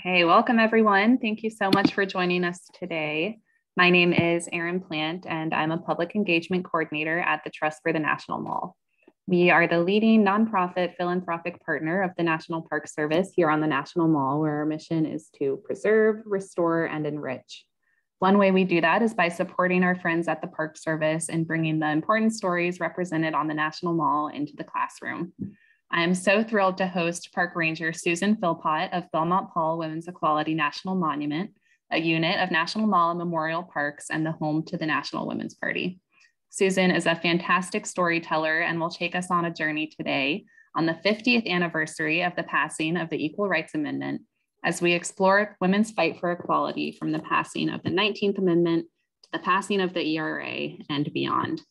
Okay, welcome everyone. Thank you so much for joining us today. My name is Erin Plant, and I'm a public engagement coordinator at the Trust for the National Mall. We are the leading nonprofit philanthropic partner of the National Park Service here on the National Mall, where our mission is to preserve, restore, and enrich. One way we do that is by supporting our friends at the Park Service and bringing the important stories represented on the National Mall into the classroom. I am so thrilled to host Park Ranger Susan Philpott of Belmont Paul Women's Equality National Monument, a unit of National Mall and Memorial Parks and the home to the National Women's Party. Susan is a fantastic storyteller and will take us on a journey today on the 50th anniversary of the passing of the Equal Rights Amendment as we explore women's fight for equality from the passing of the 19th Amendment to the passing of the ERA and beyond.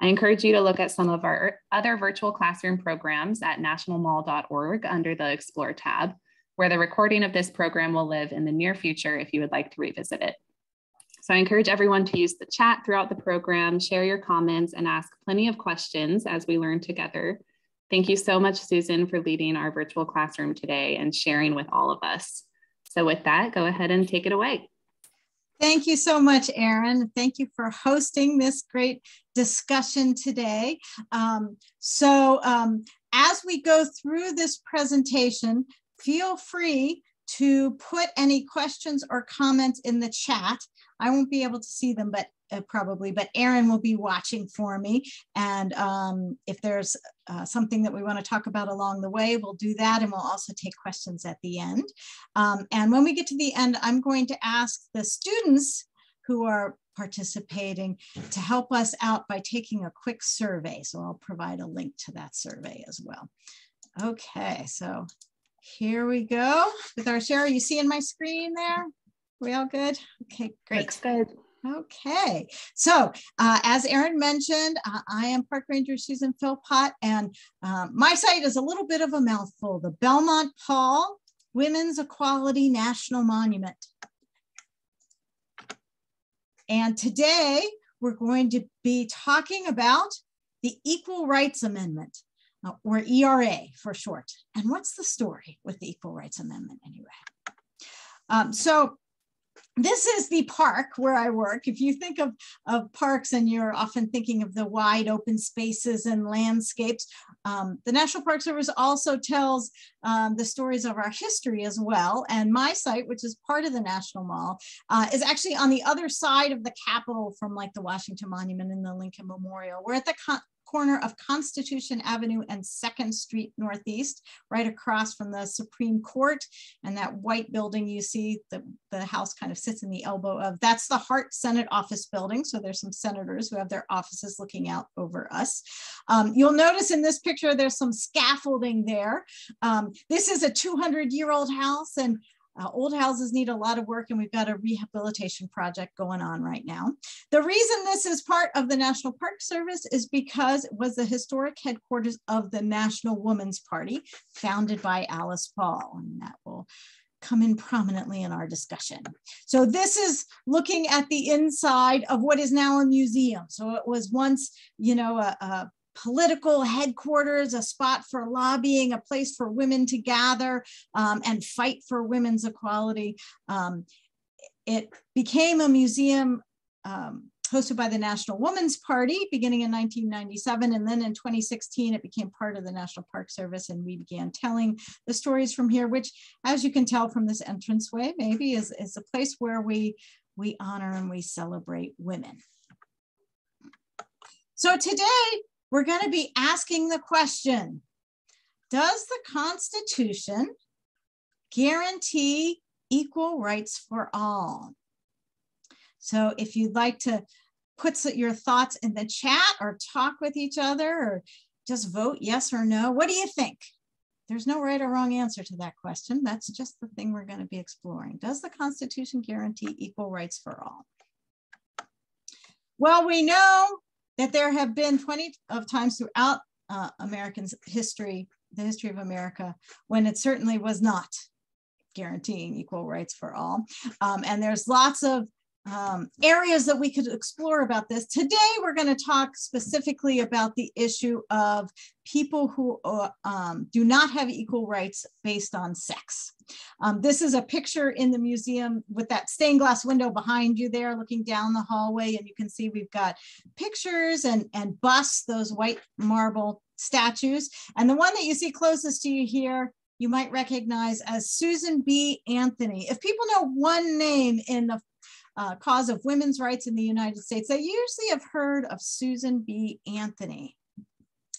I encourage you to look at some of our other virtual classroom programs at nationalmall.org under the Explore tab, where the recording of this program will live in the near future if you would like to revisit it. So I encourage everyone to use the chat throughout the program, share your comments, and ask plenty of questions as we learn together. Thank you so much, Susan, for leading our virtual classroom today and sharing with all of us. So with that, go ahead and take it away. Thank you so much, Erin. Thank you for hosting this great discussion today. Um, so um, as we go through this presentation, feel free to put any questions or comments in the chat. I won't be able to see them, but uh, probably, but Erin will be watching for me. And um, if there's uh, something that we want to talk about along the way, we'll do that. And we'll also take questions at the end. Um, and when we get to the end, I'm going to ask the students who are participating to help us out by taking a quick survey. So I'll provide a link to that survey as well. Okay, so here we go with our share. Are you seeing my screen there? We all good? Okay, great. Looks good. Okay, so uh, as Erin mentioned, uh, I am Park Ranger Susan Philpott, and um, my site is a little bit of a mouthful, the Belmont Paul Women's Equality National Monument. And today we're going to be talking about the Equal Rights Amendment, uh, or ERA for short. And what's the story with the Equal Rights Amendment anyway? Um, so this is the park where I work. If you think of, of parks and you're often thinking of the wide open spaces and landscapes, um, the National Park Service also tells um, the stories of our history as well. And my site, which is part of the National Mall, uh, is actually on the other side of the Capitol from like the Washington Monument and the Lincoln Memorial. We're at the corner of Constitution Avenue and 2nd Street Northeast, right across from the Supreme Court. And that white building you see, the, the house kind of sits in the elbow of, that's the Hart Senate office building. So there's some senators who have their offices looking out over us. Um, you'll notice in this picture, there's some scaffolding there. Um, this is a 200 year old house and uh, old houses need a lot of work and we've got a rehabilitation project going on right now. The reason this is part of the National Park Service is because it was the historic headquarters of the National Woman's Party founded by Alice Paul and that will come in prominently in our discussion. So this is looking at the inside of what is now a museum. So it was once, you know, a, a political headquarters, a spot for lobbying, a place for women to gather um, and fight for women's equality. Um, it became a museum um, hosted by the National Women's Party beginning in 1997. And then in 2016, it became part of the National Park Service. And we began telling the stories from here, which, as you can tell from this entranceway, maybe is, is a place where we, we honor and we celebrate women. So today, we're going to be asking the question Does the Constitution guarantee equal rights for all? So if you'd like to put your thoughts in the chat or talk with each other or just vote yes or no, what do you think? There's no right or wrong answer to that question. That's just the thing we're going to be exploring. Does the Constitution guarantee equal rights for all? Well, we know that there have been plenty of times throughout uh, American history, the history of America, when it certainly was not guaranteeing equal rights for all. Um, and there's lots of um, areas that we could explore about this. Today, we're going to talk specifically about the issue of people who uh, um, do not have equal rights based on sex. Um, this is a picture in the museum with that stained glass window behind you there looking down the hallway and you can see we've got pictures and, and busts, those white marble statues. And the one that you see closest to you here you might recognize as Susan B. Anthony. If people know one name in the uh, cause of women's rights in the United States, they usually have heard of Susan B. Anthony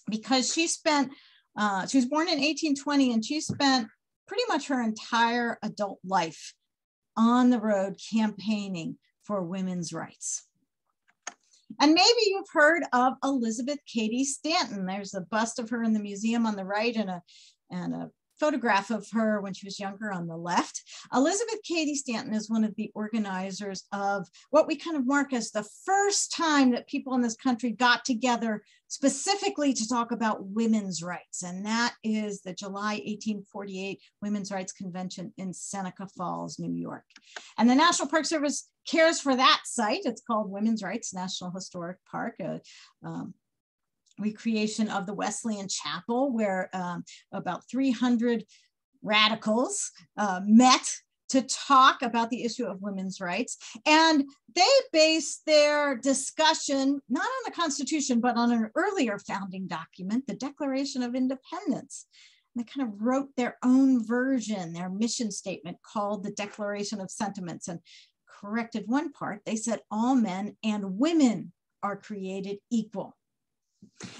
because she spent, uh, she was born in 1820 and she spent pretty much her entire adult life on the road campaigning for women's rights. And maybe you've heard of Elizabeth Cady Stanton. There's a bust of her in the museum on the right and a, and a photograph of her when she was younger on the left. Elizabeth Cady Stanton is one of the organizers of what we kind of mark as the first time that people in this country got together specifically to talk about women's rights. And that is the July 1848 Women's Rights Convention in Seneca Falls, New York. And the National Park Service cares for that site. It's called Women's Rights National Historic Park, um, recreation of the Wesleyan Chapel, where um, about 300 radicals uh, met to talk about the issue of women's rights. And they based their discussion not on the Constitution, but on an earlier founding document, the Declaration of Independence. And they kind of wrote their own version, their mission statement called the Declaration of Sentiments, and corrected one part. They said all men and women are created equal.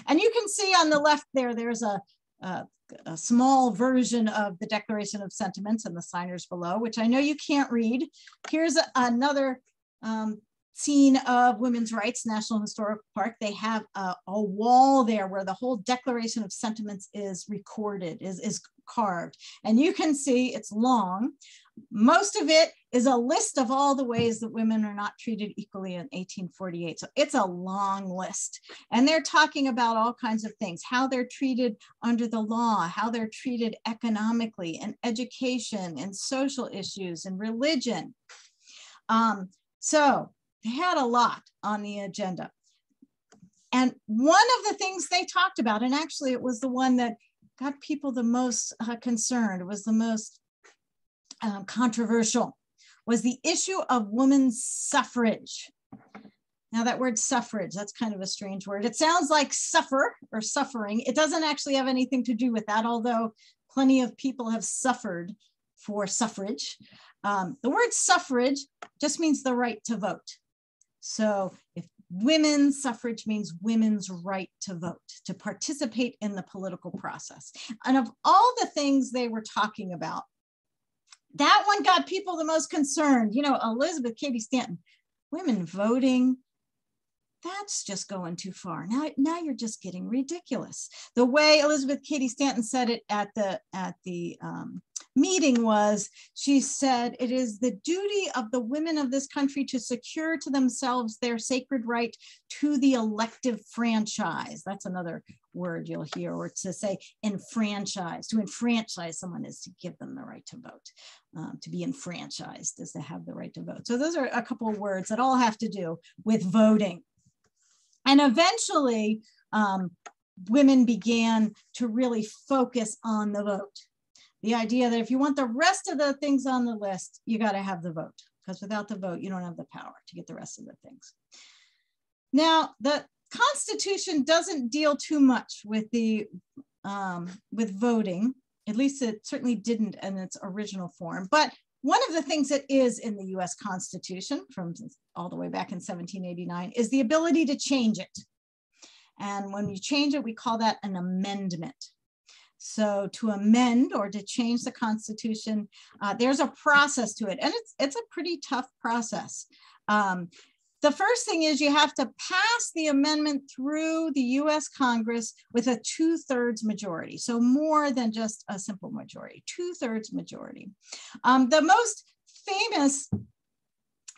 And you can see on the left there, there's a, a, a, small version of the Declaration of Sentiments and the signers below, which I know you can't read. Here's a, another um, scene of women's rights, National Historic Park. They have a, a, wall there where the whole Declaration of Sentiments is recorded, is, is carved. And you can see it's long. Most of it is a list of all the ways that women are not treated equally in 1848. So it's a long list. And they're talking about all kinds of things, how they're treated under the law, how they're treated economically and education and social issues and religion. Um, so they had a lot on the agenda. And one of the things they talked about, and actually it was the one that got people the most uh, concerned, was the most um, controversial, was the issue of women's suffrage. Now that word suffrage, that's kind of a strange word. It sounds like suffer or suffering. It doesn't actually have anything to do with that, although plenty of people have suffered for suffrage. Um, the word suffrage just means the right to vote. So if women's suffrage means women's right to vote, to participate in the political process. And of all the things they were talking about, that one got people the most concerned. You know, Elizabeth Cady Stanton, women voting, that's just going too far. Now, now you're just getting ridiculous. The way Elizabeth Cady Stanton said it at the at the um, meeting was she said it is the duty of the women of this country to secure to themselves their sacred right to the elective franchise that's another word you'll hear or to say enfranchise to enfranchise someone is to give them the right to vote um, to be enfranchised is to have the right to vote so those are a couple of words that all have to do with voting and eventually um, women began to really focus on the vote the idea that if you want the rest of the things on the list, you got to have the vote because without the vote, you don't have the power to get the rest of the things. Now, the Constitution doesn't deal too much with the um, with voting. At least it certainly didn't in its original form. But one of the things that is in the US Constitution from all the way back in 1789 is the ability to change it. And when you change it, we call that an amendment. So to amend or to change the Constitution, uh, there's a process to it, and it's it's a pretty tough process. Um, the first thing is you have to pass the amendment through the US Congress with a two thirds majority. So more than just a simple majority, two thirds majority. Um, the most famous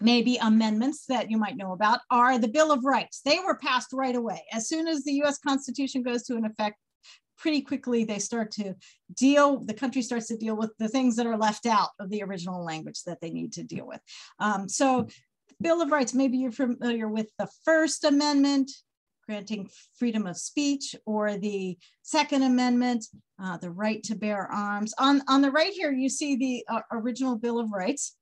maybe amendments that you might know about are the Bill of Rights. They were passed right away. As soon as the US Constitution goes to an effect, pretty quickly they start to deal, the country starts to deal with the things that are left out of the original language that they need to deal with. Um, so Bill of Rights, maybe you're familiar with the First Amendment, granting freedom of speech, or the Second Amendment, uh, the right to bear arms. On, on the right here, you see the uh, original Bill of Rights.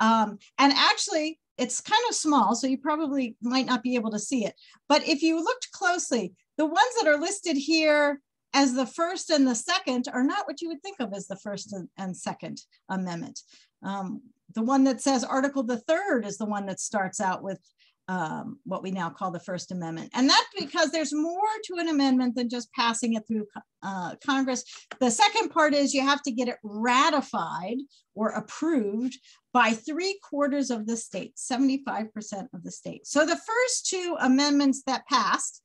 Um, and actually, it's kind of small, so you probably might not be able to see it. But if you looked closely, the ones that are listed here as the first and the second are not what you would think of as the first and second amendment. Um, the one that says article the third is the one that starts out with um, what we now call the First Amendment. And that's because there's more to an amendment than just passing it through uh, Congress. The second part is you have to get it ratified or approved by three quarters of the states, 75% of the states. So the first two amendments that passed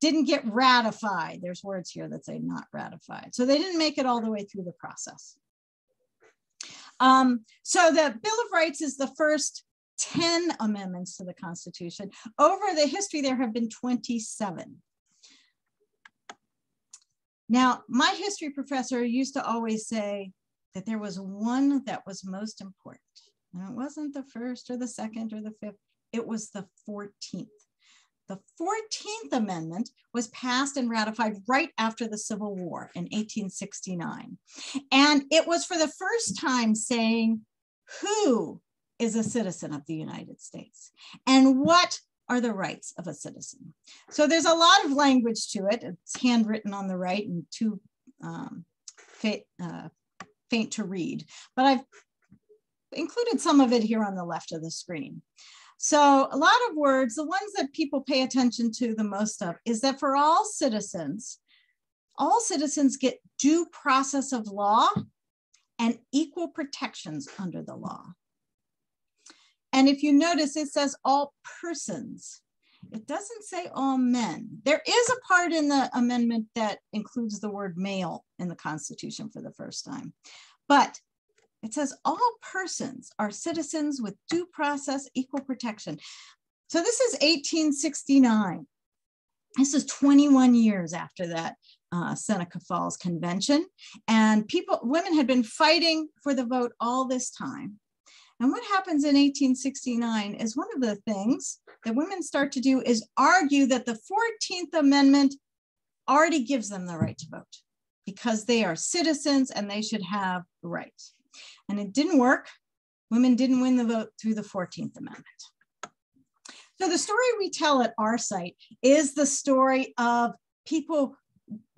didn't get ratified. There's words here that say not ratified. So they didn't make it all the way through the process. Um, so the Bill of Rights is the first 10 amendments to the Constitution. Over the history, there have been 27. Now, my history professor used to always say that there was one that was most important. And it wasn't the first or the second or the fifth, it was the 14th. The 14th Amendment was passed and ratified right after the Civil War in 1869. And it was for the first time saying who is a citizen of the United States and what are the rights of a citizen. So there's a lot of language to it. It's handwritten on the right and too um, uh, faint to read, but I've included some of it here on the left of the screen. So a lot of words, the ones that people pay attention to the most of is that for all citizens, all citizens get due process of law and equal protections under the law. And if you notice, it says all persons. It doesn't say all men. There is a part in the amendment that includes the word male in the Constitution for the first time. But it says all persons are citizens with due process, equal protection. So this is 1869. This is 21 years after that uh, Seneca Falls Convention. And people, women had been fighting for the vote all this time. And what happens in 1869 is one of the things that women start to do is argue that the 14th Amendment already gives them the right to vote because they are citizens and they should have rights. And it didn't work. Women didn't win the vote through the 14th Amendment. So the story we tell at our site is the story of people,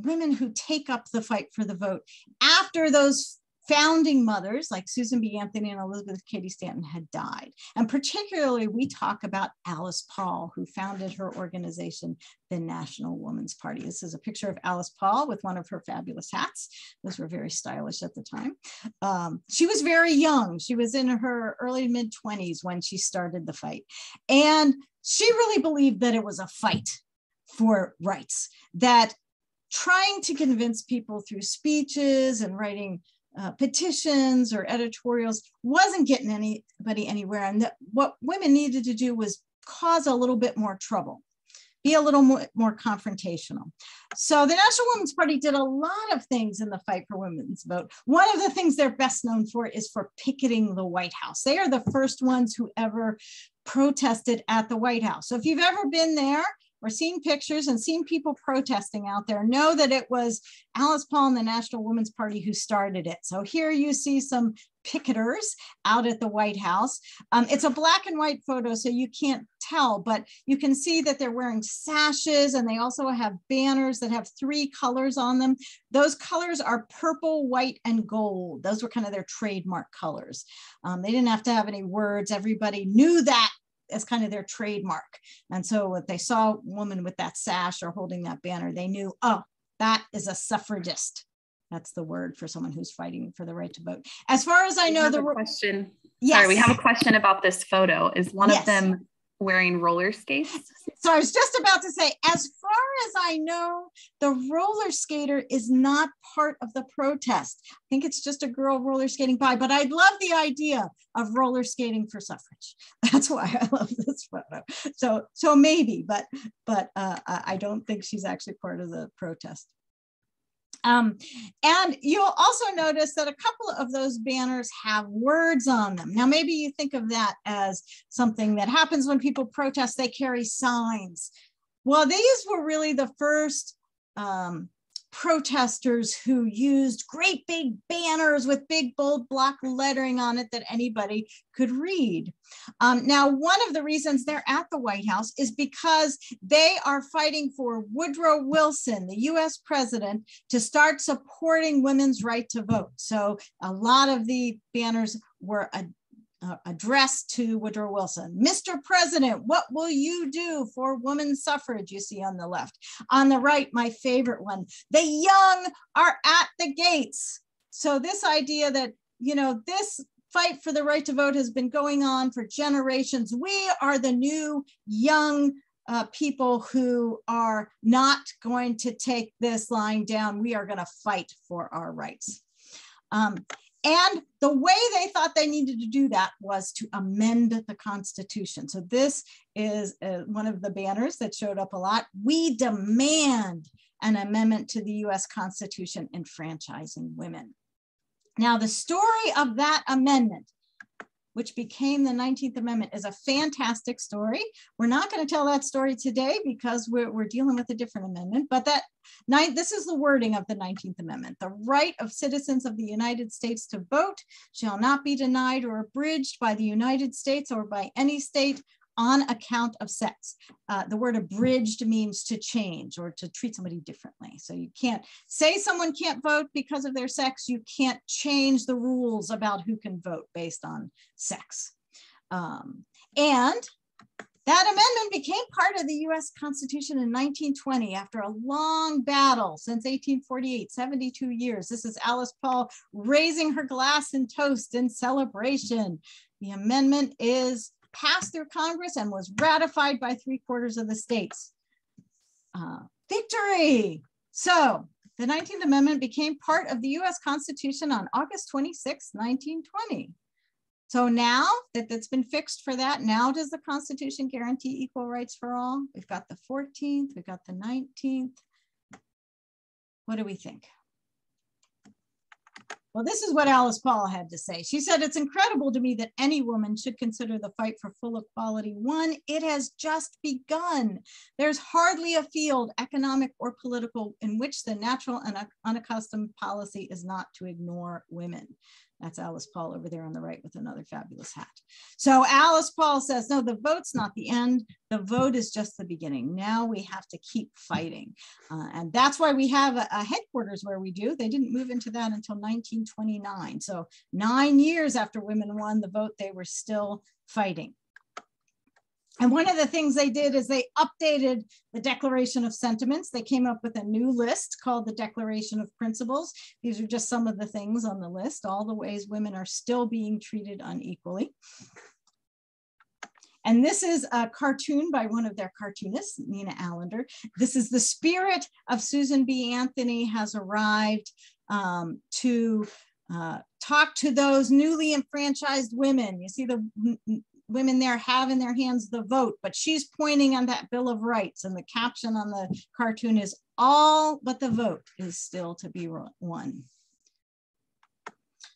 women who take up the fight for the vote after those founding mothers like Susan B. Anthony and Elizabeth Cady Stanton had died. And particularly, we talk about Alice Paul, who founded her organization, the National Woman's Party. This is a picture of Alice Paul with one of her fabulous hats. Those were very stylish at the time. Um, she was very young. She was in her early mid 20s when she started the fight. And she really believed that it was a fight for rights, that trying to convince people through speeches and writing uh, petitions or editorials wasn't getting anybody anywhere. And that what women needed to do was cause a little bit more trouble, be a little more, more confrontational. So the National Women's Party did a lot of things in the fight for women's vote. One of the things they're best known for is for picketing the White House. They are the first ones who ever protested at the White House. So if you've ever been there, or seen pictures and seen people protesting out there know that it was Alice Paul and the National Women's Party who started it. So here you see some picketers out at the White House. Um, it's a black and white photo, so you can't tell, but you can see that they're wearing sashes and they also have banners that have three colors on them. Those colors are purple, white, and gold. Those were kind of their trademark colors. Um, they didn't have to have any words. Everybody knew that as kind of their trademark. And so if they saw a woman with that sash or holding that banner, they knew, oh, that is a suffragist. That's the word for someone who's fighting for the right to vote. As far as I know, the question. Yes. Sorry, we have a question about this photo. Is one yes. of them wearing roller skates? So I was just about to say, as far as I know, the roller skater is not part of the protest. I think it's just a girl roller skating by, but I love the idea of roller skating for suffrage. That's why I love this photo. So, so maybe, but but uh, I don't think she's actually part of the protest. Um, and you'll also notice that a couple of those banners have words on them. Now, maybe you think of that as something that happens when people protest, they carry signs. Well, these were really the first um, protesters who used great big banners with big bold block lettering on it that anybody could read. Um, now, one of the reasons they're at the White House is because they are fighting for Woodrow Wilson, the US president, to start supporting women's right to vote. So a lot of the banners were uh, address to Woodrow Wilson. Mr. President, what will you do for women's suffrage? You see on the left. On the right, my favorite one the young are at the gates. So, this idea that, you know, this fight for the right to vote has been going on for generations. We are the new young uh, people who are not going to take this line down. We are going to fight for our rights. Um, and the way they thought they needed to do that was to amend the Constitution. So this is uh, one of the banners that showed up a lot. We demand an amendment to the US Constitution enfranchising women. Now, the story of that amendment which became the 19th Amendment, is a fantastic story. We're not going to tell that story today because we're, we're dealing with a different amendment, but that this is the wording of the 19th Amendment. The right of citizens of the United States to vote shall not be denied or abridged by the United States or by any state on account of sex. Uh, the word abridged means to change or to treat somebody differently. So you can't say someone can't vote because of their sex. You can't change the rules about who can vote based on sex. Um, and that amendment became part of the US Constitution in 1920 after a long battle since 1848, 72 years. This is Alice Paul raising her glass and toast in celebration. The amendment is passed through Congress and was ratified by three quarters of the states. Uh, victory! So the 19th Amendment became part of the US Constitution on August 26, 1920. So now that that's been fixed for that, now does the Constitution guarantee equal rights for all? We've got the 14th, we've got the 19th. What do we think? Well, this is what Alice Paul had to say. She said, It's incredible to me that any woman should consider the fight for full equality won. It has just begun. There's hardly a field, economic or political, in which the natural and unaccustomed policy is not to ignore women. That's Alice Paul over there on the right with another fabulous hat. So Alice Paul says, no, the vote's not the end. The vote is just the beginning. Now we have to keep fighting. Uh, and that's why we have a, a, headquarters where we do. They didn't move into that until 1929. So nine years after women won the vote, they were still fighting. And one of the things they did is they updated the Declaration of Sentiments. They came up with a new list called the Declaration of Principles. These are just some of the things on the list, all the ways women are still being treated unequally. And this is a cartoon by one of their cartoonists, Nina Allender. This is the spirit of Susan B. Anthony has arrived um, to uh, talk to those newly enfranchised women. You see the women there have in their hands the vote, but she's pointing on that Bill of Rights, and the caption on the cartoon is all but the vote is still to be won.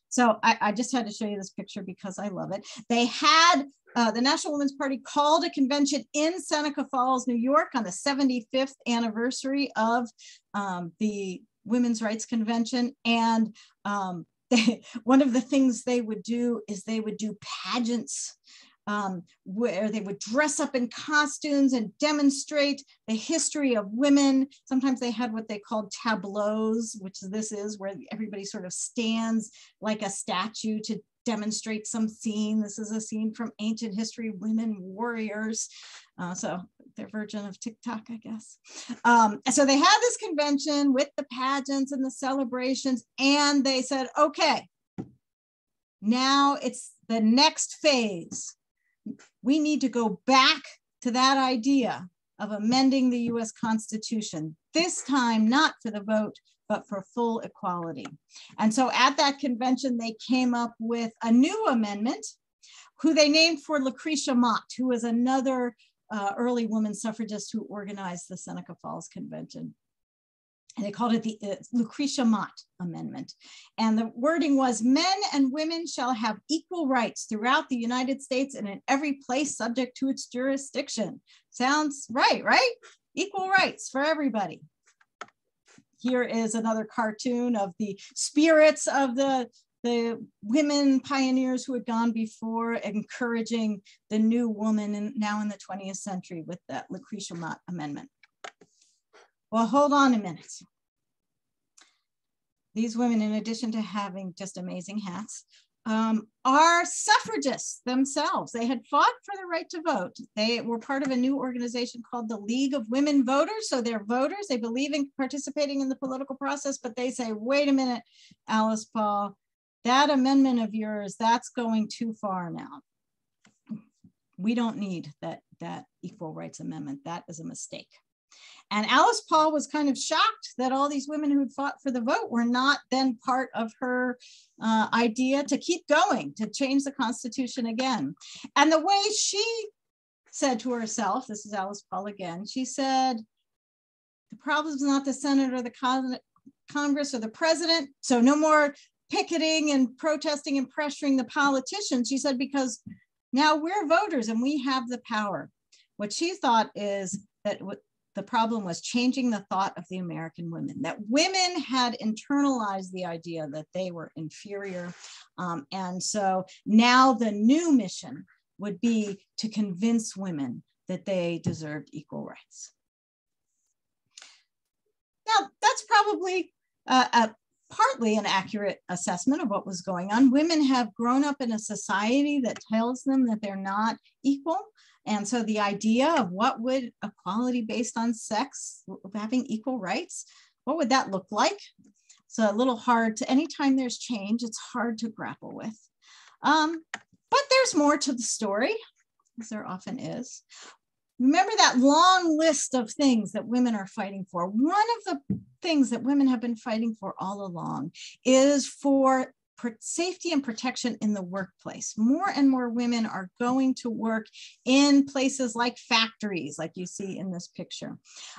So I, I just had to show you this picture because I love it. They had uh, the National Women's Party called a convention in Seneca Falls, New York on the 75th anniversary of um, the Women's Rights Convention. And um, they, one of the things they would do is they would do pageants um, where they would dress up in costumes and demonstrate the history of women. Sometimes they had what they called tableaus, which this is where everybody sort of stands like a statue to demonstrate some scene. This is a scene from ancient history, women warriors. Uh, so their version of TikTok, I guess. Um, so they had this convention with the pageants and the celebrations, and they said, okay, now it's the next phase we need to go back to that idea of amending the US Constitution, this time not for the vote, but for full equality. And so at that convention, they came up with a new amendment who they named for Lucretia Mott, who was another uh, early woman suffragist who organized the Seneca Falls Convention. And they called it the uh, Lucretia Mott Amendment. And the wording was men and women shall have equal rights throughout the United States and in every place subject to its jurisdiction. Sounds right, right? Equal rights for everybody. Here is another cartoon of the spirits of the, the women pioneers who had gone before, encouraging the new woman in, now in the 20th century with that Lucretia Mott Amendment. Well, hold on a minute. These women, in addition to having just amazing hats, um, are suffragists themselves. They had fought for the right to vote. They were part of a new organization called the League of Women Voters. So they're voters. They believe in participating in the political process, but they say, wait a minute, Alice Paul, that amendment of yours, that's going too far now. We don't need that, that equal rights amendment. That is a mistake. And Alice Paul was kind of shocked that all these women who'd fought for the vote were not then part of her uh, idea to keep going, to change the Constitution again. And the way she said to herself, this is Alice Paul again, she said, the problem is not the Senate or the Con Congress or the president. So no more picketing and protesting and pressuring the politicians. She said, because now we're voters and we have the power. What she thought is that the problem was changing the thought of the American women, that women had internalized the idea that they were inferior. Um, and so now the new mission would be to convince women that they deserved equal rights. Now, that's probably uh, a, partly an accurate assessment of what was going on. Women have grown up in a society that tells them that they're not equal. And so the idea of what would equality based on sex, having equal rights, what would that look like? So a little hard to, anytime there's change, it's hard to grapple with. Um, but there's more to the story, as there often is. Remember that long list of things that women are fighting for. One of the things that women have been fighting for all along is for safety and protection in the workplace. More and more women are going to work in places like factories, like you see in this picture.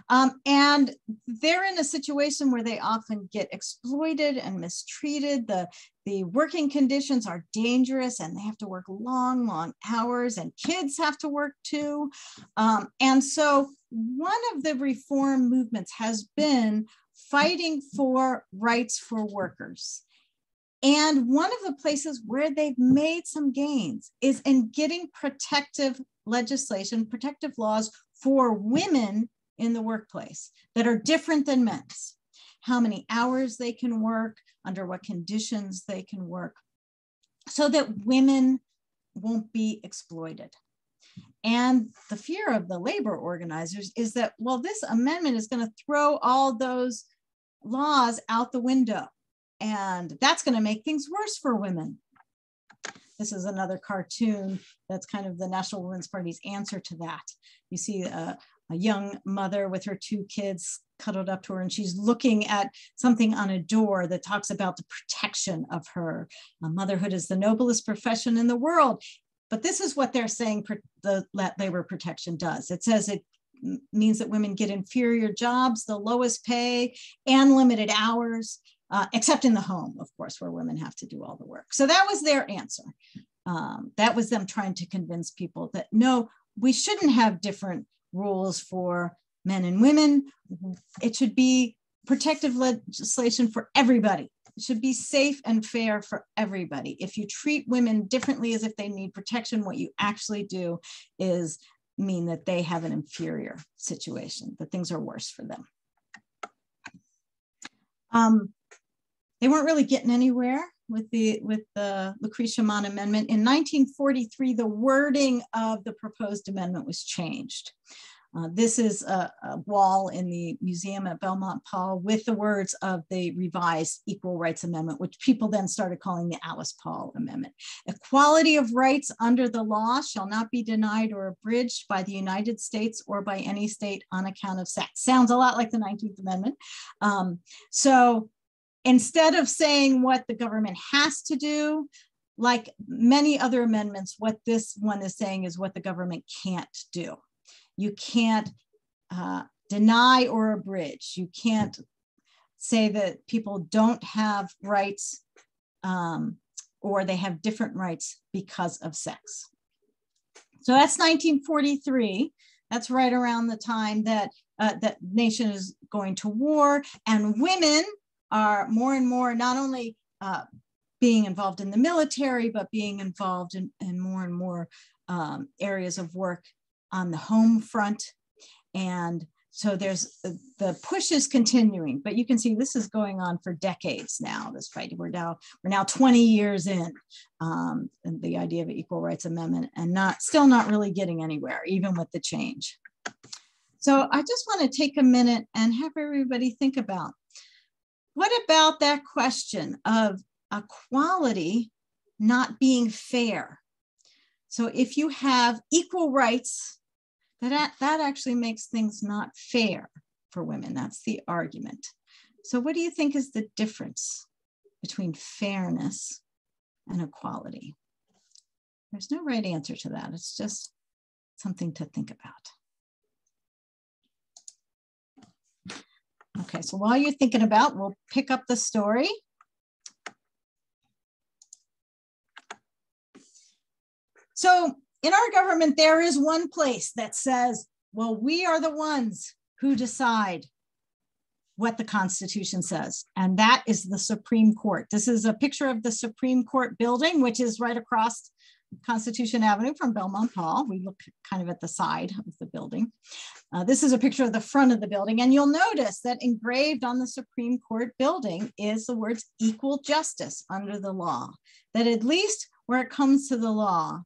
Um, and they're in a situation where they often get exploited and mistreated. The, the working conditions are dangerous and they have to work long, long hours, and kids have to work too. Um, and so, one of the reform movements has been fighting for rights for workers. And one of the places where they've made some gains is in getting protective legislation, protective laws for women in the workplace that are different than men's. How many hours they can work, under what conditions they can work, so that women won't be exploited. And the fear of the labor organizers is that, well, this amendment is going to throw all those laws out the window and that's going to make things worse for women. This is another cartoon that's kind of the National Women's Party's answer to that. You see a, a young mother with her two kids cuddled up to her and she's looking at something on a door that talks about the protection of her. Motherhood is the noblest profession in the world. But this is what they're saying the labor protection does. It says it means that women get inferior jobs, the lowest pay, and limited hours uh, except in the home, of course, where women have to do all the work. So that was their answer. Um, that was them trying to convince people that no, we shouldn't have different rules for men and women. It should be protective legislation for everybody. It should be safe and fair for everybody. If you treat women differently as if they need protection, what you actually do is mean that they have an inferior situation, that things are worse for them. Um, they weren't really getting anywhere with the with the Lucretia Mott Amendment. In 1943, the wording of the proposed amendment was changed. Uh, this is a, a, wall in the museum at Belmont Paul with the words of the revised Equal Rights Amendment, which people then started calling the Alice Paul Amendment. Equality of rights under the law shall not be denied or abridged by the United States or by any state on account of sex. Sounds a lot like the 19th Amendment. Um, so instead of saying what the government has to do, like many other amendments, what this one is saying is what the government can't do. You can't uh, deny or abridge. You can't say that people don't have rights um, or they have different rights because of sex. So that's 1943. That's right around the time that uh, that nation is going to war, and women are more and more not only uh, being involved in the military, but being involved in, in more and more um, areas of work on the home front. And so there's uh, the push is continuing, but you can see this is going on for decades now. This fight we're now we're now 20 years in um, the idea of equal rights amendment, and not still not really getting anywhere, even with the change. So I just want to take a minute and have everybody think about what about that question of equality not being fair? So if you have equal rights that, that actually makes things not fair for women. That's the argument. So, what do you think is the difference between fairness and equality? There's no right answer to that. It's just something to think about. Okay, so while you're thinking about, we'll pick up the story. So in our government, there is one place that says, well, we are the ones who decide what the Constitution says, and that is the Supreme Court. This is a picture of the Supreme Court building, which is right across Constitution Avenue from Belmont Paul. We look kind of at the side of the building. Uh, this is a picture of the front of the building, and you'll notice that engraved on the Supreme Court building is the words equal justice under the law, that at least where it comes to the law,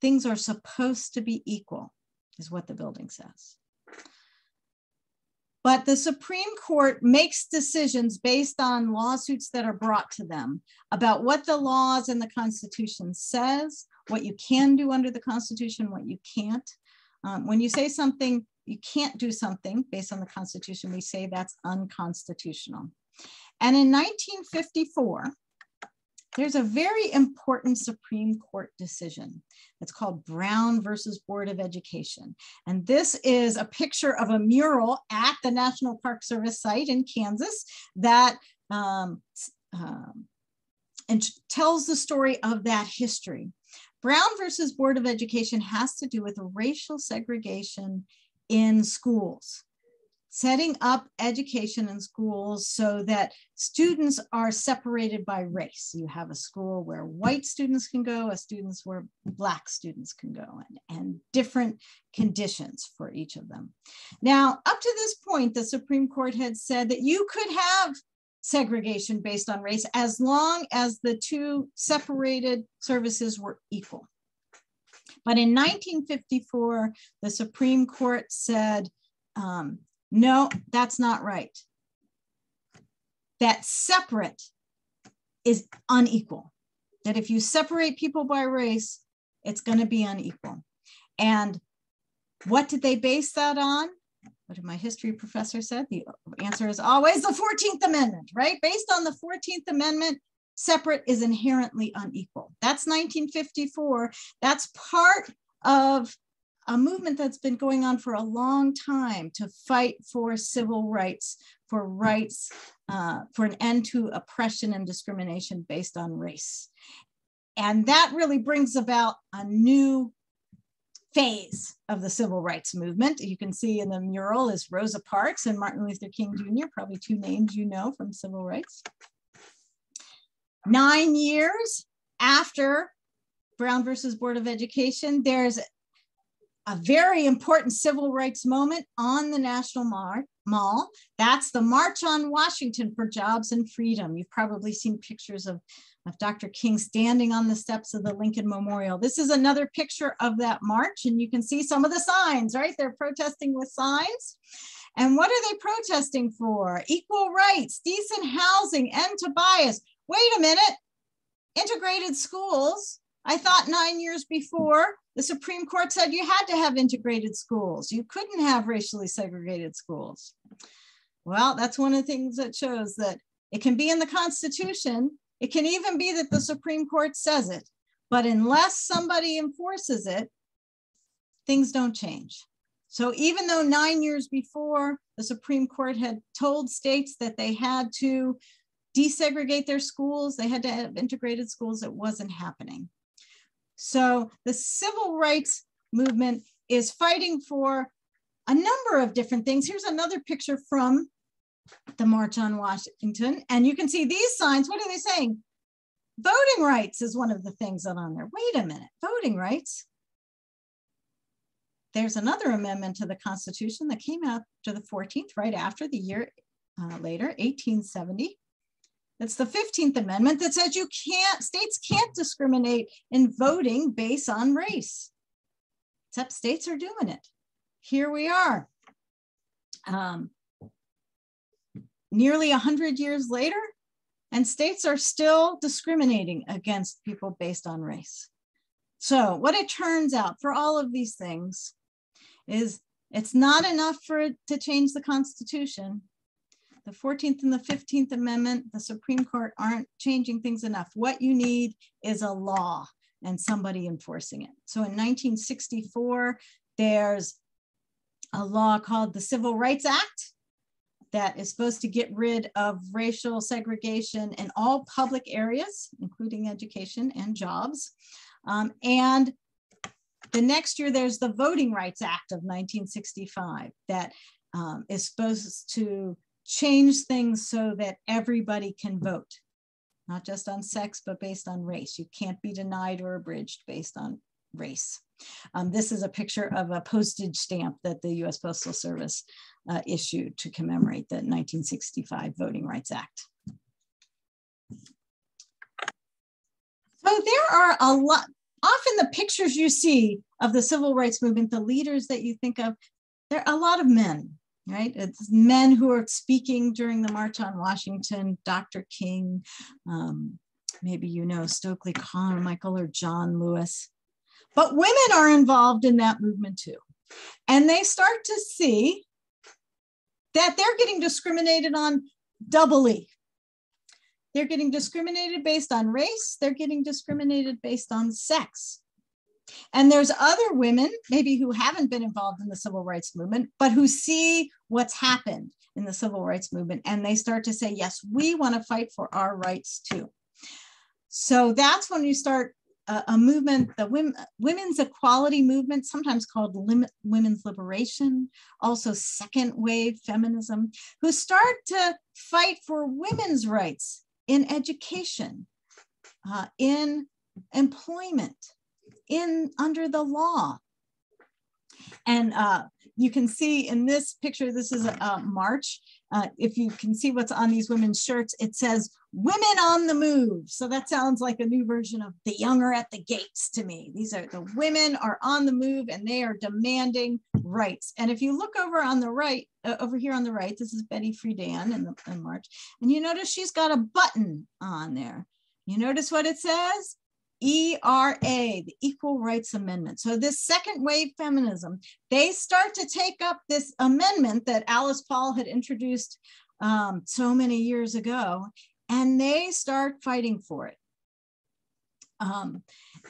things are supposed to be equal, is what the building says. But the Supreme Court makes decisions based on lawsuits that are brought to them about what the laws and the Constitution says, what you can do under the Constitution, what you can't. Um, when you say something, you can't do something based on the Constitution, we say that's unconstitutional. And in 1954, there's a very important Supreme Court decision. It's called Brown versus Board of Education. And this is a picture of a mural at the National Park Service site in Kansas that um, um, and tells the story of that history. Brown versus Board of Education has to do with racial segregation in schools setting up education in schools so that students are separated by race. You have a school where white students can go, a students where black students can go, and, and different conditions for each of them. Now, up to this point, the Supreme Court had said that you could have segregation based on race as long as the two separated services were equal. But in 1954, the Supreme Court said um, no, that's not right. That separate is unequal. That if you separate people by race, it's going to be unequal. And what did they base that on? What did my history professor said? The answer is always the 14th Amendment, right? Based on the 14th Amendment, separate is inherently unequal. That's 1954. That's part of a movement that's been going on for a long time to fight for civil rights, for rights, uh, for an end to oppression and discrimination based on race. And that really brings about a new phase of the civil rights movement. You can see in the mural is Rosa Parks and Martin Luther King Jr., probably two names you know from civil rights. Nine years after Brown versus Board of Education, there's a very important civil rights moment on the National Mall. That's the March on Washington for Jobs and Freedom. You've probably seen pictures of, of Dr. King standing on the steps of the Lincoln Memorial. This is another picture of that march, and you can see some of the signs, right? They're protesting with signs. And what are they protesting for? Equal rights, decent housing, end to bias. Wait a minute, integrated schools. I thought nine years before the Supreme Court said you had to have integrated schools. You couldn't have racially segregated schools. Well, that's one of the things that shows that it can be in the Constitution. It can even be that the Supreme Court says it. But unless somebody enforces it, things don't change. So even though nine years before the Supreme Court had told states that they had to desegregate their schools, they had to have integrated schools, it wasn't happening. So the civil rights movement is fighting for a number of different things. Here's another picture from the March on Washington. And you can see these signs. What are they saying? Voting rights is one of the things that on there. Wait a minute, voting rights. There's another amendment to the Constitution that came out to the 14th, right after the year uh, later, 1870. It's the 15th Amendment that says you can't, states can't discriminate in voting based on race, except states are doing it. Here we are. Um, nearly 100 years later, and states are still discriminating against people based on race. So, what it turns out for all of these things is it's not enough for it to change the Constitution. The 14th and the 15th Amendment, the Supreme Court aren't changing things enough. What you need is a law and somebody enforcing it. So in 1964, there's a law called the Civil Rights Act that is supposed to get rid of racial segregation in all public areas, including education and jobs. Um, and the next year, there's the Voting Rights Act of 1965 that um, is supposed to change things so that everybody can vote, not just on sex, but based on race. You can't be denied or abridged based on race. Um, this is a picture of a postage stamp that the US Postal Service uh, issued to commemorate the 1965 Voting Rights Act. So there are a lot, often the pictures you see of the civil rights movement, the leaders that you think of, there are a lot of men, right? It's men who are speaking during the March on Washington, Dr. King, um, maybe you know Stokely Carmichael or John Lewis. But women are involved in that movement too. And they start to see that they're getting discriminated on doubly. They're getting discriminated based on race, they're getting discriminated based on sex. And there's other women, maybe who haven't been involved in the civil rights movement, but who see what's happened in the civil rights movement and they start to say, yes, we want to fight for our rights too. So that's when you start a, a movement, the women, women's equality movement, sometimes called women's liberation, also second wave feminism, who start to fight for women's rights in education, uh, in employment, in under the law. And uh, you can see in this picture, this is a, a March, uh, if you can see what's on these women's shirts, it says women on the move. So that sounds like a new version of the younger at the gates to me. These are the women are on the move and they are demanding rights. And if you look over on the right, uh, over here on the right, this is Betty Friedan in, the, in March, and you notice she's got a button on there. You notice what it says? ERA, the Equal Rights Amendment. So this second wave feminism, they start to take up this amendment that Alice Paul had introduced um, so many years ago, and they start fighting for it. Um,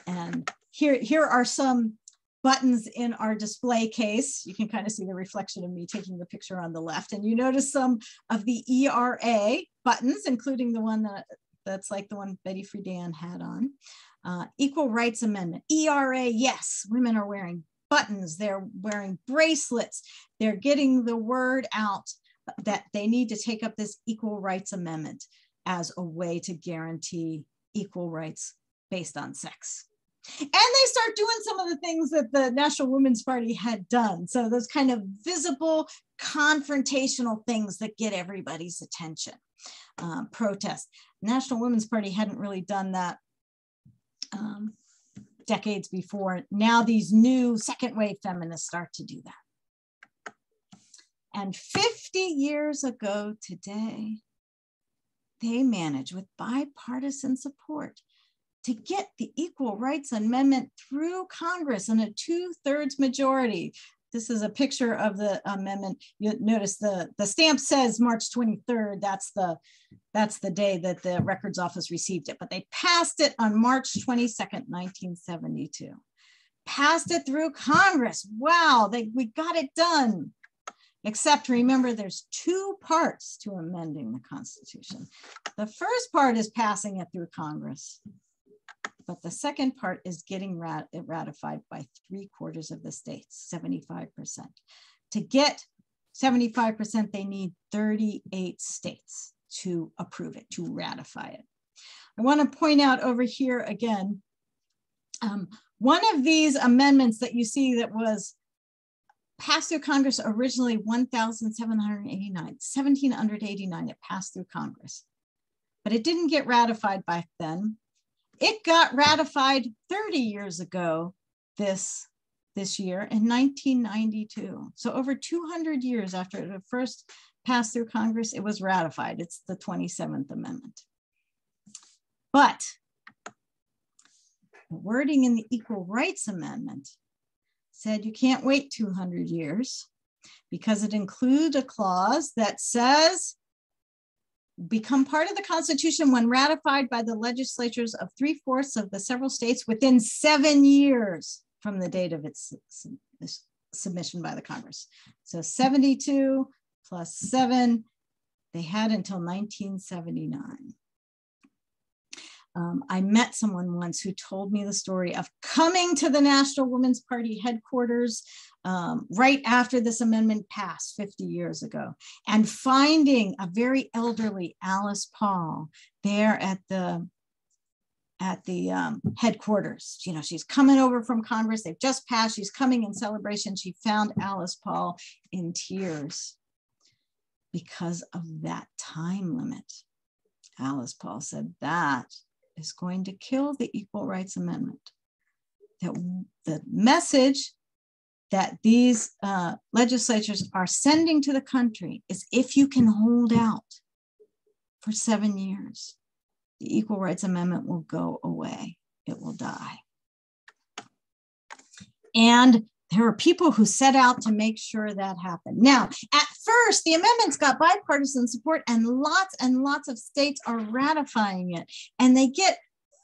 and here, here are some buttons in our display case. You can kind of see the reflection of me taking the picture on the left. And you notice some of the ERA buttons, including the one that, that's like the one Betty Friedan had on. Uh, Equal Rights Amendment, ERA, yes, women are wearing buttons, they're wearing bracelets, they're getting the word out that they need to take up this Equal Rights Amendment as a way to guarantee equal rights based on sex. And they start doing some of the things that the National Women's Party had done. So, those kind of visible confrontational things that get everybody's attention. Uh, protest. National Women's Party hadn't really done that um, decades before. Now these new second wave feminists start to do that. And 50 years ago today, they managed with bipartisan support to get the Equal Rights Amendment through Congress in a two thirds majority. This is a picture of the amendment. You notice the, the stamp says March 23rd. That's the, that's the day that the records office received it, but they passed it on March 22nd, 1972. passed it through Congress. Wow, they, we got it done. Except remember, there's two parts to amending the Constitution. The first part is passing it through Congress, but the second part is getting rat ratified by three quarters of the states, 75%. To get 75%, they need 38 states to approve it, to ratify it. I want to point out over here again, um, one of these amendments that you see that was passed through Congress originally 1,789, 1789, it passed through Congress. But it didn't get ratified back then. It got ratified 30 years ago this, this year in 1992. So over 200 years after it first passed through Congress, it was ratified. It's the 27th Amendment. But the wording in the Equal Rights Amendment said you can't wait 200 years because it includes a clause that says become part of the Constitution when ratified by the legislatures of three fourths of the several states within seven years from the date of its submission by the Congress. So 72 plus seven, they had until 1979. Um, I met someone once who told me the story of coming to the National Women's Party headquarters um, right after this amendment passed 50 years ago and finding a very elderly Alice Paul there at the at the um, headquarters. You know, she's coming over from Congress. They've just passed. She's coming in celebration. She found Alice Paul in tears because of that time limit. Alice Paul said that is going to kill the Equal Rights Amendment. That the message that these uh, legislatures are sending to the country is if you can hold out for seven years, the Equal Rights Amendment will go away, it will die. And there are people who set out to make sure that happened. Now, at first, the amendments got bipartisan support, and lots and lots of states are ratifying it. And they get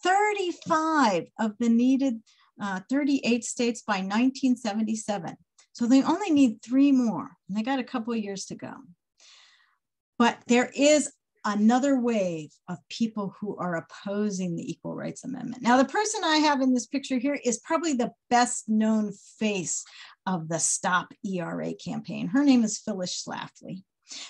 35 of the needed uh, 38 states by 1977. So they only need three more, and they got a couple of years to go. But there is another wave of people who are opposing the Equal Rights Amendment. Now, the person I have in this picture here is probably the best known face of the Stop ERA campaign. Her name is Phyllis Schlafly.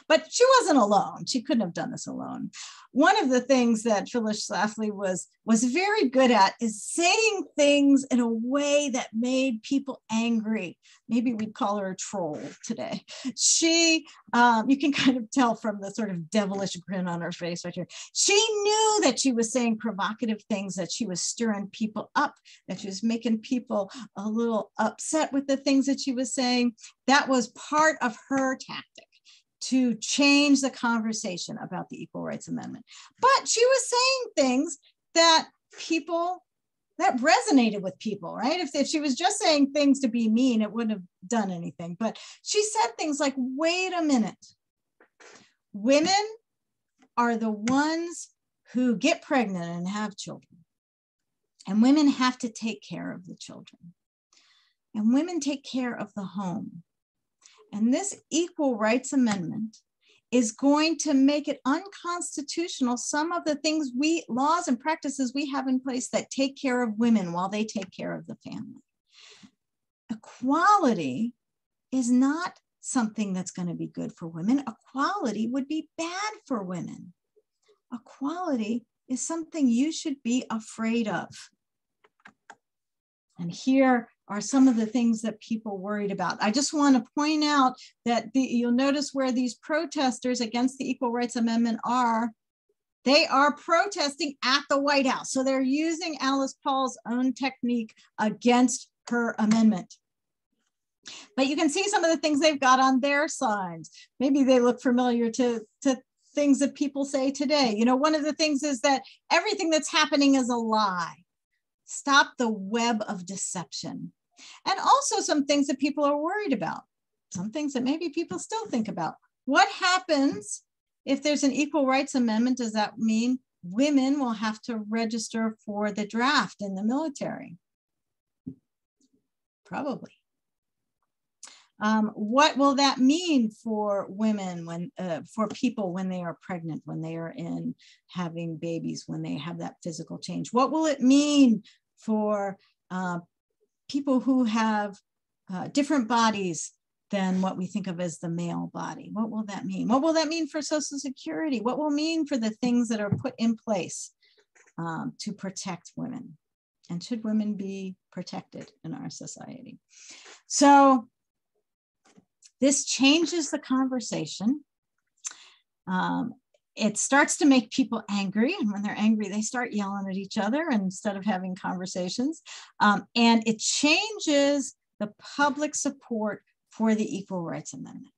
But she wasn't alone. She couldn't have done this alone. One of the things that Phyllis Schlafly was, was very good at is saying things in a way that made people angry. Maybe we'd call her a troll today. She, um, you can kind of tell from the sort of devilish grin on her face right here. She knew that she was saying provocative things, that she was stirring people up, that she was making people a little upset with the things that she was saying. That was part of her tactic to change the conversation about the Equal Rights Amendment. But she was saying things that people that resonated with people, right? If, if she was just saying things to be mean, it wouldn't have done anything. But she said things like, wait a minute, women are the ones who get pregnant and have children. And women have to take care of the children. And women take care of the home. And this Equal Rights Amendment is going to make it unconstitutional some of the things we laws and practices we have in place that take care of women while they take care of the family. Equality is not something that's going to be good for women. Equality would be bad for women. Equality is something you should be afraid of. And here are some of the things that people worried about. I just want to point out that the, you'll notice where these protesters against the Equal Rights Amendment are. They are protesting at the White House. So they're using Alice Paul's own technique against her amendment. But you can see some of the things they've got on their signs. Maybe they look familiar to, to things that people say today. You know, one of the things is that everything that's happening is a lie. Stop the web of deception and also some things that people are worried about, some things that maybe people still think about. What happens if there's an equal rights amendment? Does that mean women will have to register for the draft in the military? Probably. Um, what will that mean for women when, uh, for people when they are pregnant, when they are in having babies, when they have that physical change? What will it mean for uh, people who have uh, different bodies than what we think of as the male body? What will that mean? What will that mean for Social Security? What will mean for the things that are put in place um, to protect women? And should women be protected in our society? So this changes the conversation. Um, it starts to make people angry. And when they're angry, they start yelling at each other instead of having conversations. Um, and it changes the public support for the Equal Rights Amendment.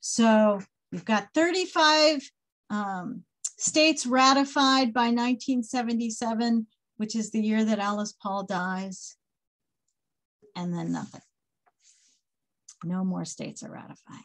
So we've got 35 um, states ratified by 1977, which is the year that Alice Paul dies, and then nothing. No more states are ratifying.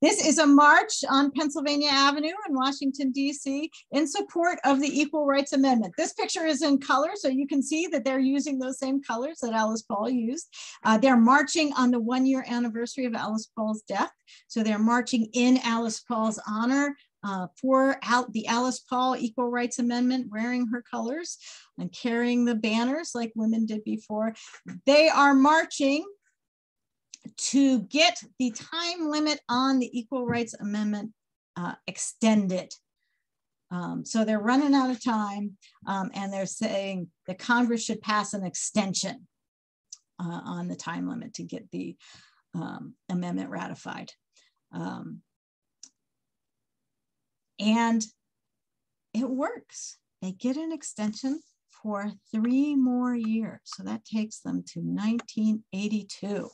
This is a march on Pennsylvania Avenue in Washington, D.C. in support of the Equal Rights Amendment. This picture is in color, so you can see that they're using those same colors that Alice Paul used. Uh, they're marching on the one year anniversary of Alice Paul's death. So they're marching in Alice Paul's honor uh, for the Alice Paul Equal Rights Amendment, wearing her colors and carrying the banners like women did before. They are marching to get the time limit on the Equal Rights Amendment uh, extended. Um, so they're running out of time um, and they're saying that Congress should pass an extension uh, on the time limit to get the um, amendment ratified. Um, and it works. They get an extension for three more years. So that takes them to 1982.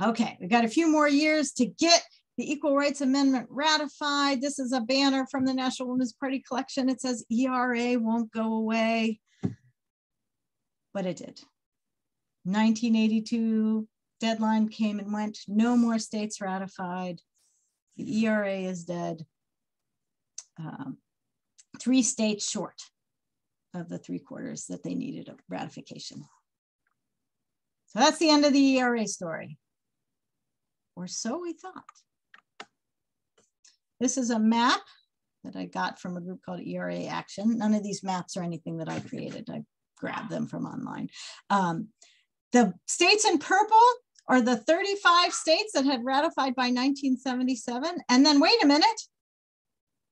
Okay, we got a few more years to get the Equal Rights Amendment ratified. This is a banner from the National Women's Party collection. It says ERA won't go away, but it did. 1982 deadline came and went. No more states ratified. The ERA is dead. Um, three states short of the three quarters that they needed of ratification. So that's the end of the ERA story or so we thought. This is a map that I got from a group called ERA Action. None of these maps are anything that I created. I grabbed them from online. Um, the states in purple are the 35 states that had ratified by 1977. And then wait a minute,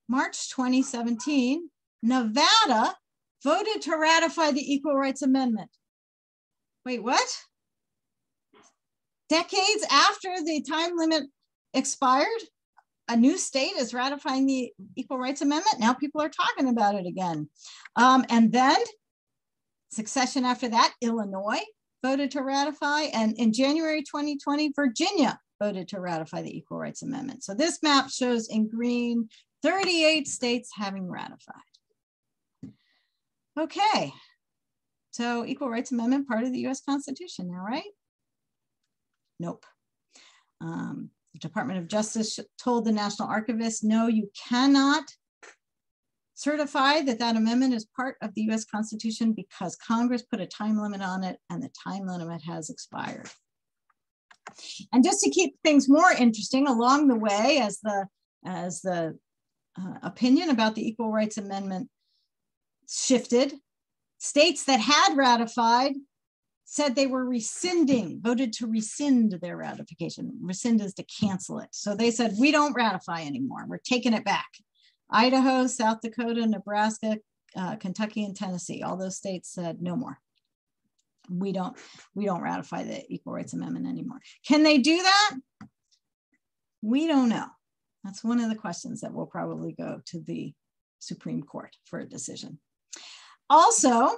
March 2017, Nevada voted to ratify the Equal Rights Amendment. Wait, what? Decades after the time limit expired, a new state is ratifying the Equal Rights Amendment. Now people are talking about it again. Um, and then succession after that, Illinois voted to ratify. And in January 2020, Virginia voted to ratify the Equal Rights Amendment. So this map shows in green 38 states having ratified. Okay, so Equal Rights Amendment, part of the US Constitution now, right? Nope. Um, the Department of Justice told the National Archivist, no, you cannot certify that that amendment is part of the US Constitution because Congress put a time limit on it and the time limit has expired. And just to keep things more interesting along the way as the, as the uh, opinion about the Equal Rights Amendment shifted, states that had ratified said they were rescinding, voted to rescind their ratification. Rescind is to cancel it. So they said, we don't ratify anymore. We're taking it back. Idaho, South Dakota, Nebraska, uh, Kentucky, and Tennessee, all those states said no more. We don't, we don't ratify the Equal Rights Amendment anymore. Can they do that? We don't know. That's one of the questions that will probably go to the Supreme Court for a decision. Also,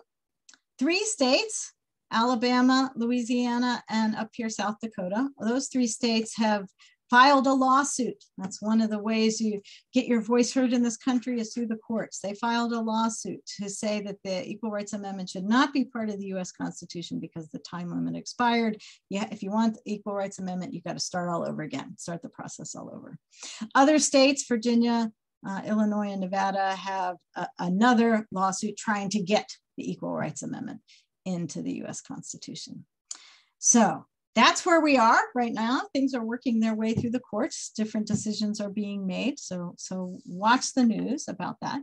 three states Alabama, Louisiana, and up here, South Dakota. Those three states have filed a lawsuit. That's one of the ways you get your voice heard in this country is through the courts. They filed a lawsuit to say that the Equal Rights Amendment should not be part of the US Constitution because the time limit expired. Yeah, if you want the Equal Rights Amendment, you've got to start all over again, start the process all over. Other states, Virginia, uh, Illinois, and Nevada have a, another lawsuit trying to get the Equal Rights Amendment into the US Constitution. So that's where we are right now. Things are working their way through the courts. Different decisions are being made. So, so watch the news about that.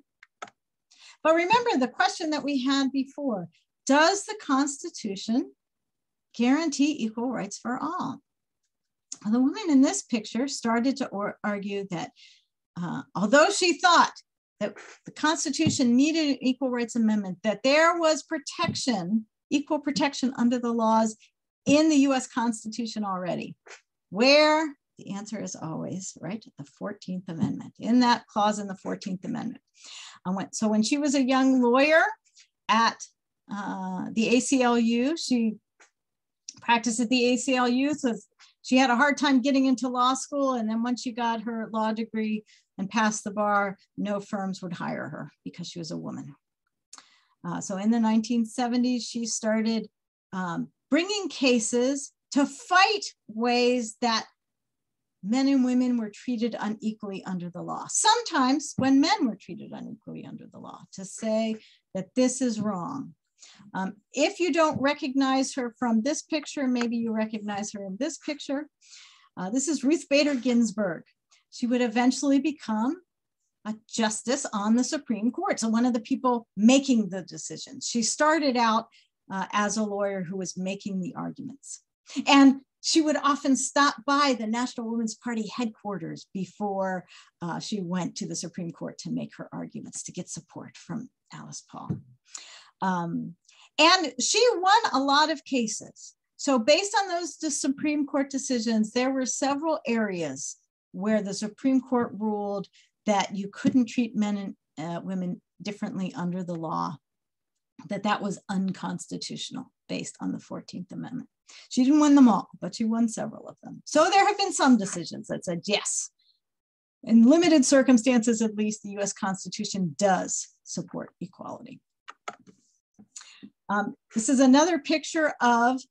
But remember the question that we had before, does the Constitution guarantee equal rights for all? The woman in this picture started to argue that uh, although she thought that the Constitution needed an Equal Rights Amendment, that there was protection, equal protection under the laws in the US Constitution already. Where? The answer is always right the 14th Amendment, in that clause in the 14th Amendment. I went, so when she was a young lawyer at uh, the ACLU, she practiced at the ACLU. So she had a hard time getting into law school. And then once she got her law degree and passed the bar, no firms would hire her because she was a woman. Uh, so in the 1970s, she started um, bringing cases to fight ways that men and women were treated unequally under the law. Sometimes when men were treated unequally under the law, to say that this is wrong. Um, if you don't recognize her from this picture, maybe you recognize her in this picture. Uh, this is Ruth Bader Ginsburg. She would eventually become a justice on the Supreme Court. So one of the people making the decisions. She started out uh, as a lawyer who was making the arguments. And she would often stop by the National Women's Party headquarters before uh, she went to the Supreme Court to make her arguments to get support from Alice Paul. Um, and she won a lot of cases. So, based on those Supreme Court decisions, there were several areas where the Supreme Court ruled that you couldn't treat men and uh, women differently under the law that that was unconstitutional based on the 14th Amendment. She didn't win them all, but she won several of them. So there have been some decisions that said, yes, in limited circumstances, at least, the US Constitution does support equality. Um, this is another picture of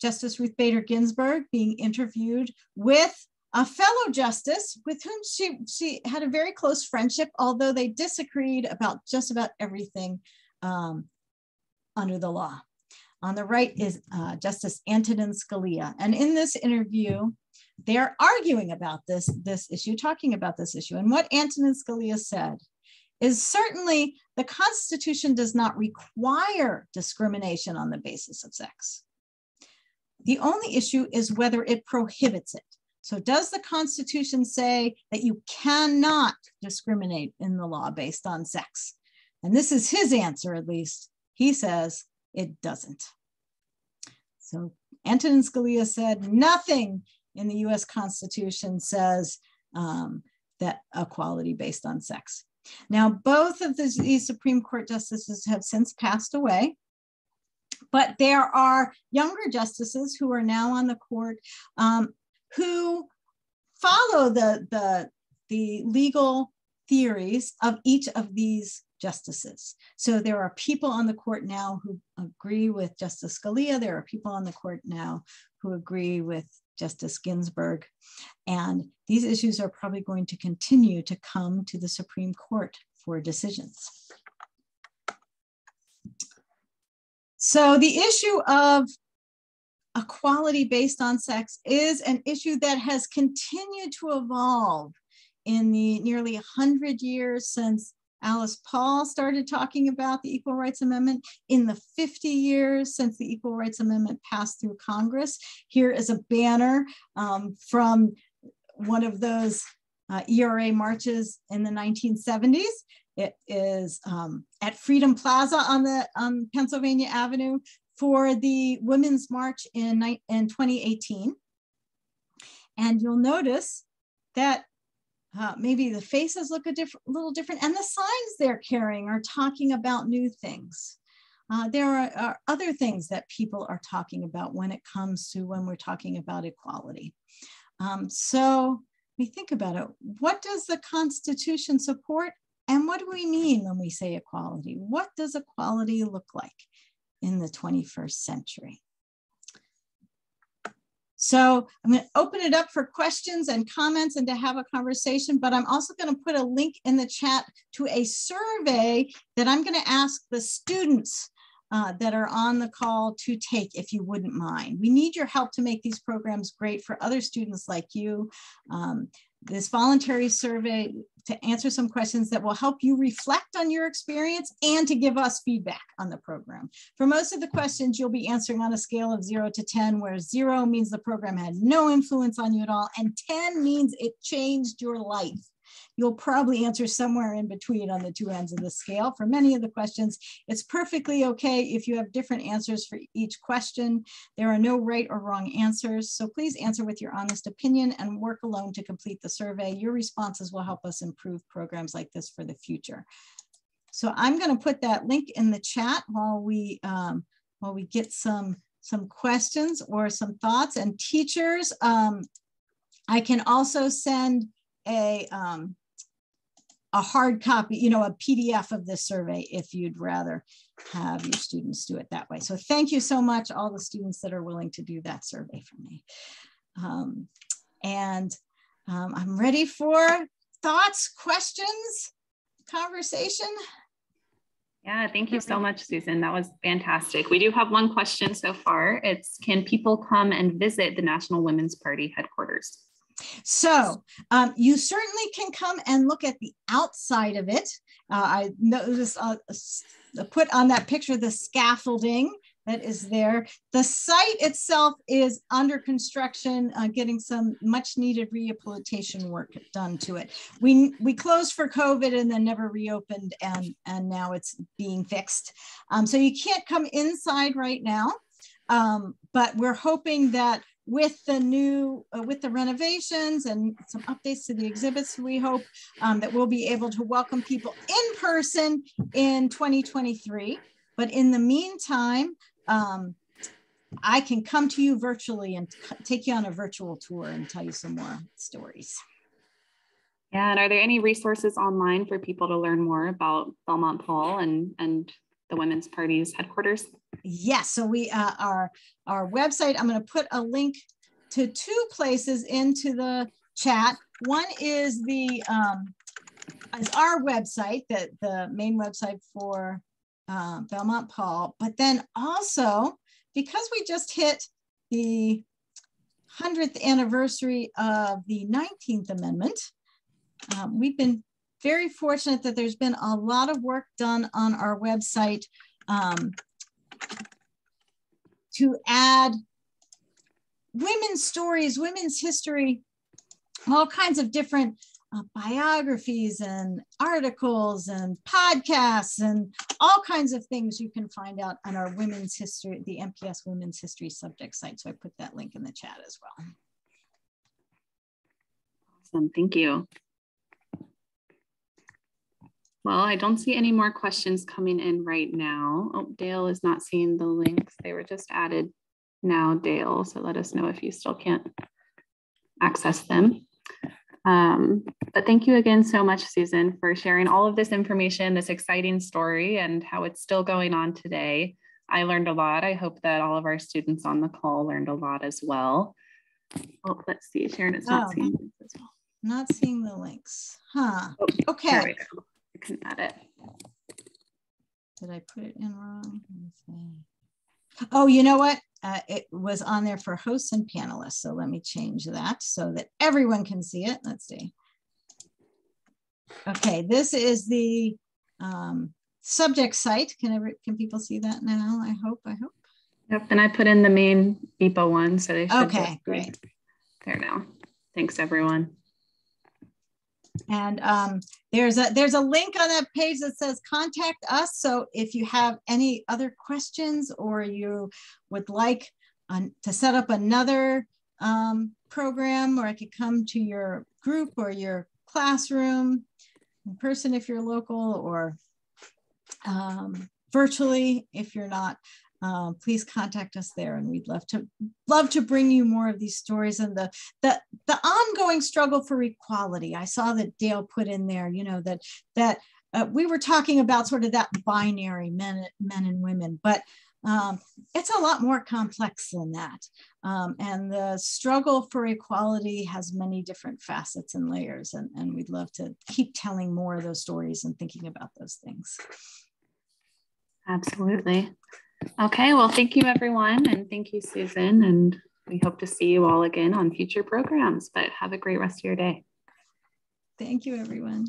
Justice Ruth Bader Ginsburg being interviewed with a fellow justice with whom she, she had a very close friendship, although they disagreed about just about everything um, under the law. On the right is uh, Justice Antonin Scalia. And in this interview, they're arguing about this, this issue, talking about this issue. And what Antonin Scalia said is certainly the Constitution does not require discrimination on the basis of sex. The only issue is whether it prohibits it. So, does the Constitution say that you cannot discriminate in the law based on sex? And this is his answer, at least. He says it doesn't. So Antonin Scalia said nothing in the US Constitution says um, that equality based on sex. Now, both of these Supreme Court justices have since passed away, but there are younger justices who are now on the court um, who follow the, the, the legal theories of each of these justices. So there are people on the court now who agree with Justice Scalia. There are people on the court now who agree with Justice Ginsburg. And these issues are probably going to continue to come to the Supreme Court for decisions. So the issue of equality based on sex is an issue that has continued to evolve in the nearly 100 years since Alice Paul started talking about the Equal Rights Amendment in the 50 years since the Equal Rights Amendment passed through Congress. Here is a banner um, from one of those uh, ERA marches in the 1970s. It is um, at Freedom Plaza on the on Pennsylvania Avenue for the Women's March in, in 2018. And you'll notice that uh, maybe the faces look a diff- little different, and the signs they're carrying are talking about new things. Uh, there are, are, other things that people are talking about when it comes to when we're talking about equality. Um, so we think about it. What does the Constitution support? And what do we mean when we say equality? What does equality look like in the 21st century? So I'm going to open it up for questions and comments and to have a conversation, but I'm also going to put a link in the chat to a survey that I'm going to ask the students uh, that are on the call to take if you wouldn't mind. We need your help to make these programs great for other students like you. Um, this voluntary survey to answer some questions that will help you reflect on your experience and to give us feedback on the program. For most of the questions, you'll be answering on a scale of zero to 10, where zero means the program had no influence on you at all, and 10 means it changed your life. You'll probably answer somewhere in between on the two ends of the scale. For many of the questions, it's perfectly okay if you have different answers for each question. There are no right or wrong answers. So please answer with your honest opinion and work alone to complete the survey. Your responses will help us improve programs like this for the future. So I'm going to put that link in the chat while we um, while we get some some questions or some thoughts. And teachers, um, I can also send a um, a hard copy, you know, a PDF of this survey if you'd rather have your students do it that way. So thank you so much, all the students that are willing to do that survey for me. Um, and um, I'm ready for thoughts, questions, conversation. Yeah, thank you so much, Susan. That was fantastic. We do have one question so far. It's can people come and visit the National Women's Party headquarters? So um, you certainly can come and look at the outside of it. Uh, I noticed uh, put on that picture the scaffolding that is there. The site itself is under construction, uh, getting some much needed rehabilitation work done to it. We, we closed for COVID and then never reopened and, and now it's being fixed. Um, so you can't come inside right now, um, but we're hoping that with the new, uh, with the renovations and some updates to the exhibits, we hope um, that we'll be able to welcome people in person in 2023. But in the meantime, um, I can come to you virtually and take you on a virtual tour and tell you some more stories. Yeah, and are there any resources online for people to learn more about Belmont Paul and, and the Women's Party's headquarters? Yes, so we uh, our our website. I'm going to put a link to two places into the chat. One is the um, is our website, that the main website for uh, Belmont Paul, but then also because we just hit the 100th anniversary of the 19th Amendment, um, we've been very fortunate that there's been a lot of work done on our website um, to add women's stories, women's history, all kinds of different uh, biographies and articles and podcasts and all kinds of things you can find out on our women's history, the NPS Women's History subject site. So I put that link in the chat as well. Awesome, thank you. Well, I don't see any more questions coming in right now. Oh, Dale is not seeing the links. They were just added now, Dale. So let us know if you still can't access them. Um, but thank you again so much, Susan, for sharing all of this information, this exciting story, and how it's still going on today. I learned a lot. I hope that all of our students on the call learned a lot as well. Oh, let's see. Sharon is not oh, seeing links as well. Not seeing the links. Huh. Oh, okay can add it. Did I put it in wrong? Oh, you know what? Uh, it was on there for hosts and panelists. So let me change that so that everyone can see it. Let's see. Okay, this is the um, subject site. Can ever, can people see that now? I hope, I hope. Yep, and I put in the main EPA one, so they should okay, great. there now. Thanks, everyone. And um, there's a there's a link on that page that says contact us. So if you have any other questions or you would like to set up another um, program, or I could come to your group or your classroom in person if you're local, or um, virtually if you're not um, please contact us there and we'd love to love to bring you more of these stories and the the the ongoing struggle for equality i saw that dale put in there you know that that uh, we were talking about sort of that binary men men and women but um, it's a lot more complex than that. Um, and the struggle for equality has many different facets and layers. And, and we'd love to keep telling more of those stories and thinking about those things. Absolutely. Okay, well, thank you everyone. And thank you, Susan. And we hope to see you all again on future programs, but have a great rest of your day. Thank you, everyone.